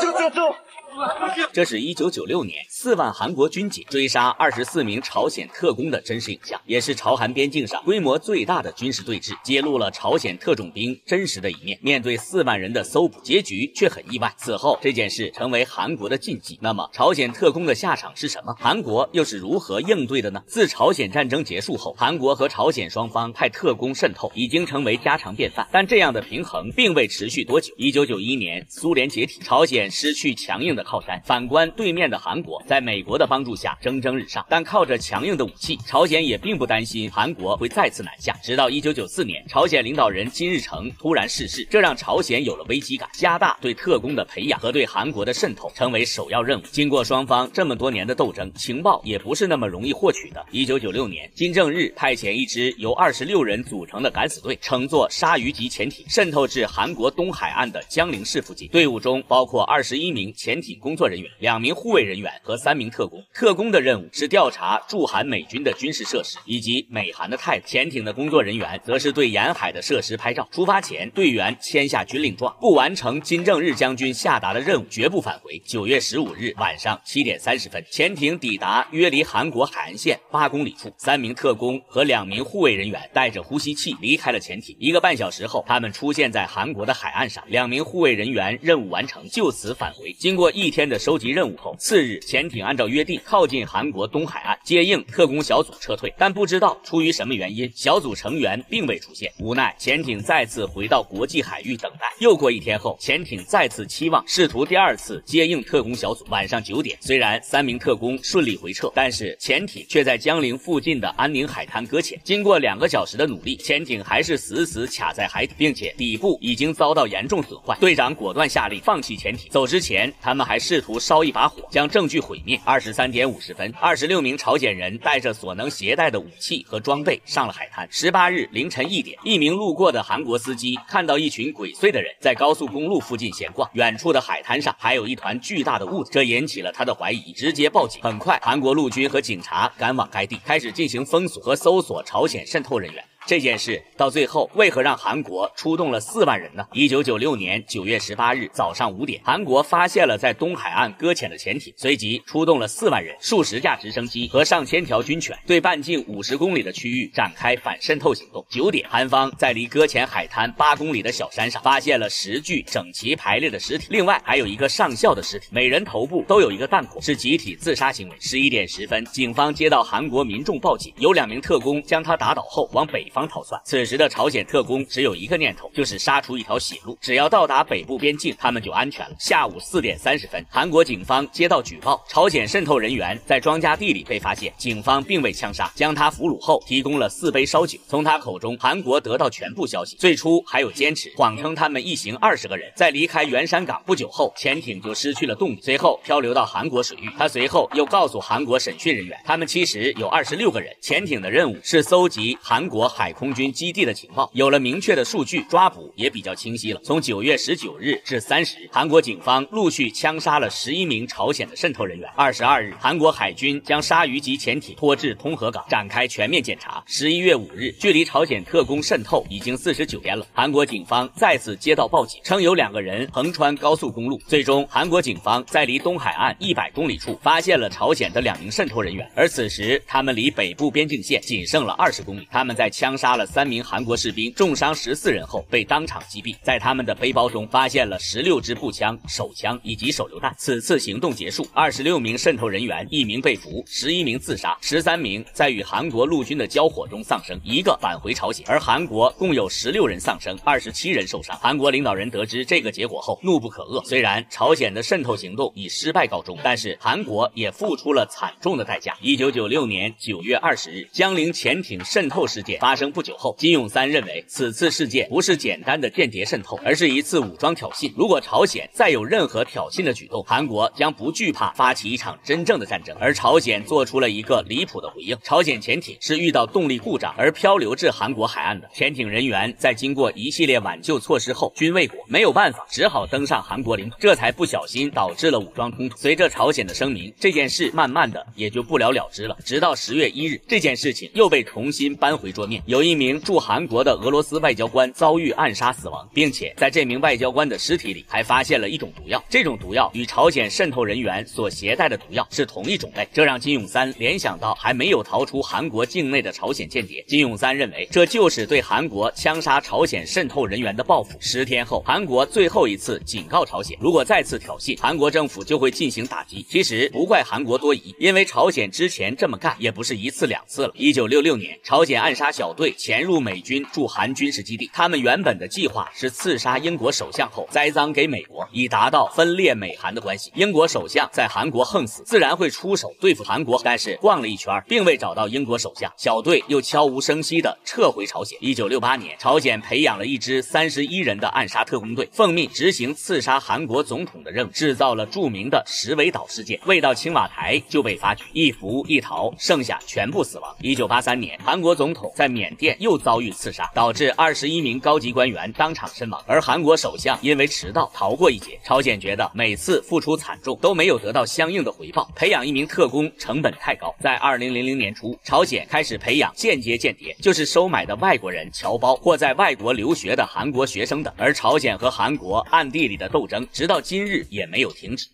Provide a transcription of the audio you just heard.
走走走。这是一九九六年四万韩国军警追杀二十四名朝鲜特工的真实影像，也是朝韩边境上规模最大的军事对峙，揭露了朝鲜特种兵真实的一面。面对四万人的搜捕，结局却很意外。此后这件事成为韩国的禁忌。那么朝鲜特工的下场是什么？韩国又是如何应对的呢？自朝鲜战争结束后，韩国和朝鲜双方派特工渗透已经成为家常便饭。但这样的平衡并未持续多久。一九九一年，苏联解体，朝鲜失去强硬的。靠山。反观对面的韩国，在美国的帮助下蒸蒸日上，但靠着强硬的武器，朝鲜也并不担心韩国会再次南下。直到一九九四年，朝鲜领导人金日成突然逝世，这让朝鲜有了危机感，加大对特工的培养和对韩国的渗透成为首要任务。经过双方这么多年的斗争，情报也不是那么容易获取的。一九九六年，金正日派遣一支由二十六人组成的敢死队，乘坐鲨鱼级潜艇渗透至韩国东海岸的江陵市附近，队伍中包括二十一名潜艇。工作人员、两名护卫人员和三名特工。特工的任务是调查驻韩美军的军事设施以及美韩的态度。潜艇的工作人员则是对沿海的设施拍照。出发前，队员签下军令状，不完成金正日将军下达的任务，绝不返回。九月十五日晚上七点三十分，潜艇抵达约离韩国海岸线八公里处。三名特工和两名护卫人员带着呼吸器离开了潜艇。一个半小时后，他们出现在韩国的海岸上。两名护卫人员任务完成，就此返回。经过一。一天的收集任务后，次日潜艇按照约定靠近韩国东海岸接应特工小组撤退，但不知道出于什么原因，小组成员并未出现。无奈，潜艇再次回到国际海域等待。又过一天后，潜艇再次期望试图第二次接应特工小组。晚上九点，虽然三名特工顺利回撤，但是潜艇却在江陵附近的安宁海滩搁浅。经过两个小时的努力，潜艇还是死死卡在海底，并且底部已经遭到严重损坏。队长果断下令放弃潜艇。走之前，他们还。试图烧一把火，将证据毁灭。二十三点五十分，二十六名朝鲜人带着所能携带的武器和装备上了海滩。十八日凌晨一点，一名路过的韩国司机看到一群鬼祟的人在高速公路附近闲逛，远处的海滩上还有一团巨大的雾，这引起了他的怀疑，直接报警。很快，韩国陆军和警察赶往该地，开始进行封锁和搜索朝鲜渗透人员。这件事到最后为何让韩国出动了四万人呢？一九九六年九月十八日早上五点，韩国发现了在东海岸搁浅的潜艇，随即出动了四万人、数十架直升机和上千条军犬，对半径五十公里的区域展开反渗透行动。九点，韩方在离搁浅海滩八公里的小山上发现了十具整齐排列的尸体，另外还有一个上校的尸体，每人头部都有一个弹孔，是集体自杀行为。十一点十分，警方接到韩国民众报警，有两名特工将他打倒后往北。方逃窜。此时的朝鲜特工只有一个念头，就是杀出一条血路。只要到达北部边境，他们就安全了。下午四点三十分，韩国警方接到举报，朝鲜渗透人员在庄稼地里被发现，警方并未枪杀，将他俘虏后提供了四杯烧酒。从他口中，韩国得到全部消息。最初还有坚持，谎称他们一行二十个人，在离开元山港不久后，潜艇就失去了动力，随后漂流到韩国水域。他随后又告诉韩国审讯人员，他们其实有二十六个人，潜艇的任务是搜集韩国海。海空军基地的情报有了明确的数据，抓捕也比较清晰了。从九月十九日至三十日，韩国警方陆续枪杀了十一名朝鲜的渗透人员。二十二日，韩国海军将鲨鱼级潜艇拖至通河港，展开全面检查。十一月五日，距离朝鲜特工渗透已经四十九天了。韩国警方再次接到报警，称有两个人横穿高速公路。最终，韩国警方在离东海岸一百公里处发现了朝鲜的两名渗透人员，而此时他们离北部边境线仅剩了二十公里。他们在枪。杀了三名韩国士兵，重伤十四人后被当场击毙。在他们的背包中发现了十六支步枪、手枪以及手榴弹。此次行动结束，二十六名渗透人员，一名被俘，十一名自杀，十三名在与韩国陆军的交火中丧生，一个返回朝鲜。而韩国共有十六人丧生，二十七人受伤。韩国领导人得知这个结果后怒不可遏。虽然朝鲜的渗透行动以失败告终，但是韩国也付出了惨重的代价。一九九六年九月二十日，江陵潜艇渗透事件发生。不久后，金永三认为此次事件不是简单的间谍渗透，而是一次武装挑衅。如果朝鲜再有任何挑衅的举动，韩国将不惧怕发起一场真正的战争。而朝鲜做出了一个离谱的回应：朝鲜潜艇是遇到动力故障而漂流至韩国海岸的。潜艇人员在经过一系列挽救措施后均未果，没有办法，只好登上韩国领土，这才不小心导致了武装冲突。随着朝鲜的声明，这件事慢慢的也就不了了之了。直到十月一日，这件事情又被重新搬回桌面。有一名驻韩国的俄罗斯外交官遭遇暗杀死亡，并且在这名外交官的尸体里还发现了一种毒药。这种毒药与朝鲜渗透人员所携带的毒药是同一种类，这让金永三联想到还没有逃出韩国境内的朝鲜间谍。金永三认为，这就是对韩国枪杀朝鲜渗透人员的报复。十天后，韩国最后一次警告朝鲜，如果再次挑衅，韩国政府就会进行打击。其实不怪韩国多疑，因为朝鲜之前这么干也不是一次两次了。一九六六年，朝鲜暗杀小队潜入美军驻韩军事基地，他们原本的计划是刺杀英国首相后栽赃给美国，以达到分裂美韩的关系。英国首相在韩国横死，自然会出手对付韩国。但是逛了一圈，并未找到英国首相，小队又悄无声息地撤回朝鲜。一九六八年，朝鲜培养了一支三十一人的暗杀特工队，奉命执行刺杀韩国总统的任务，制造了著名的石尾岛事件。未到青瓦台就被发觉，一伏一逃，剩下全部死亡。一九八三年，韩国总统在缅缅甸又遭遇刺杀，导致二十一名高级官员当场身亡，而韩国首相因为迟到逃过一劫。朝鲜觉得每次付出惨重都没有得到相应的回报，培养一名特工成本太高。在二零零零年初，朝鲜开始培养间接间谍，就是收买的外国人、侨胞或在外国留学的韩国学生等。而朝鲜和韩国暗地里的斗争，直到今日也没有停止。